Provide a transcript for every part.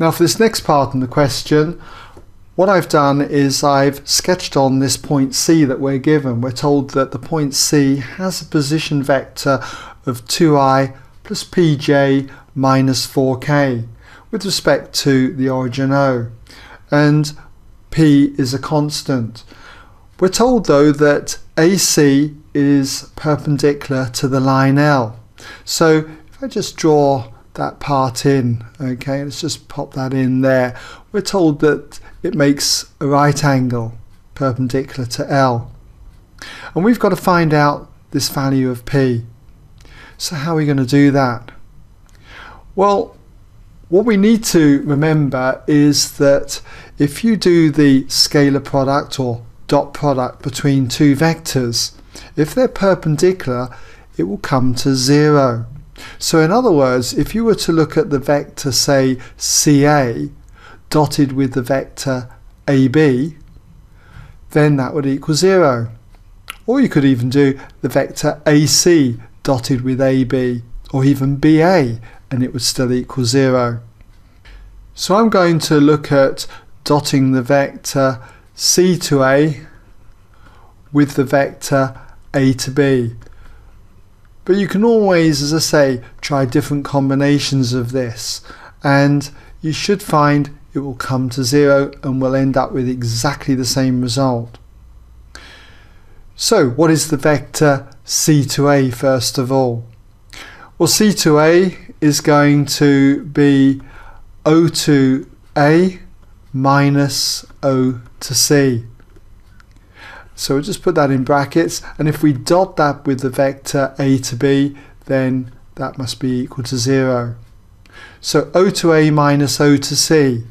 Now for this next part in the question, what I've done is I've sketched on this point C that we're given. We're told that the point C has a position vector of 2i plus pj minus 4k with respect to the origin O and p is a constant. We're told though that AC is perpendicular to the line L. So if I just draw that part in, okay, let's just pop that in there. We're told that it makes a right angle perpendicular to L. And we've got to find out this value of P. So how are we going to do that? Well, what we need to remember is that if you do the scalar product or dot product between two vectors, if they're perpendicular, it will come to zero. So in other words, if you were to look at the vector, say, CA, dotted with the vector AB, then that would equal zero. Or you could even do the vector AC dotted with AB, or even BA, and it would still equal zero. So I'm going to look at dotting the vector C to A with the vector A to B. But you can always, as I say, try different combinations of this and you should find it will come to zero and we'll end up with exactly the same result. So what is the vector C to A first of all? Well C to A is going to be O to A minus O to C. So we'll just put that in brackets and if we dot that with the vector A to B then that must be equal to 0. So O to A minus O to C,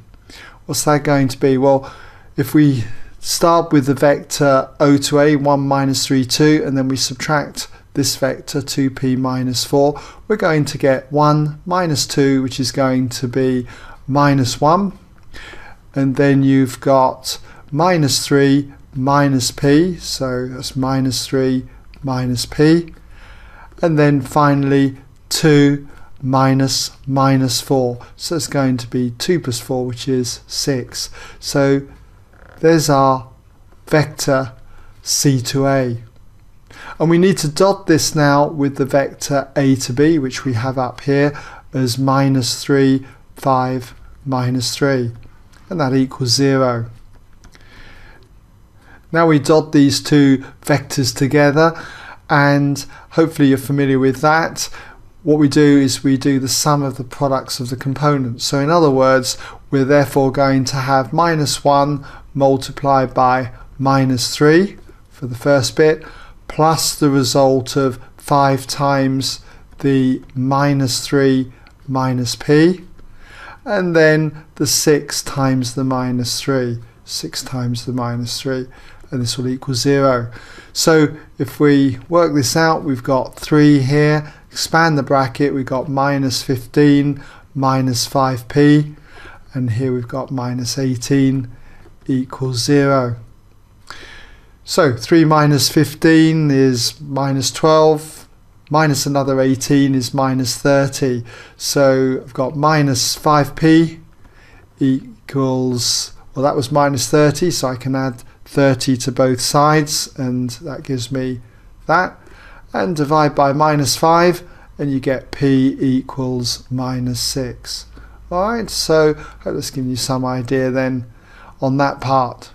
what's that going to be? Well if we start with the vector O to A 1 minus 3 2 and then we subtract this vector 2p minus 4 we're going to get 1 minus 2 which is going to be minus 1 and then you've got minus 3 minus p so that's minus 3 minus p. And then finally 2 minus minus 4 so it's going to be 2 plus 4 which is 6 so there's our vector c to a. And we need to dot this now with the vector a to b which we have up here as minus 3 5 minus 3 and that equals 0. Now we dot these two vectors together and hopefully you're familiar with that. What we do is we do the sum of the products of the components. So in other words, we're therefore going to have minus 1 multiplied by minus 3 for the first bit, plus the result of 5 times the minus 3 minus p, and then the 6 times the minus 3, 6 times the minus 3, and this will equal 0. So if we work this out, we've got 3 here, expand the bracket, we've got minus 15 minus 5p, and here we've got minus 18 equals 0. So 3 minus 15 is minus 12, minus another 18 is minus 30. So I've got minus 5p equals, well that was minus 30, so I can add 30 to both sides and that gives me that. And divide by minus 5 and you get p equals minus 6. Alright, so I hope that's given you some idea then on that part.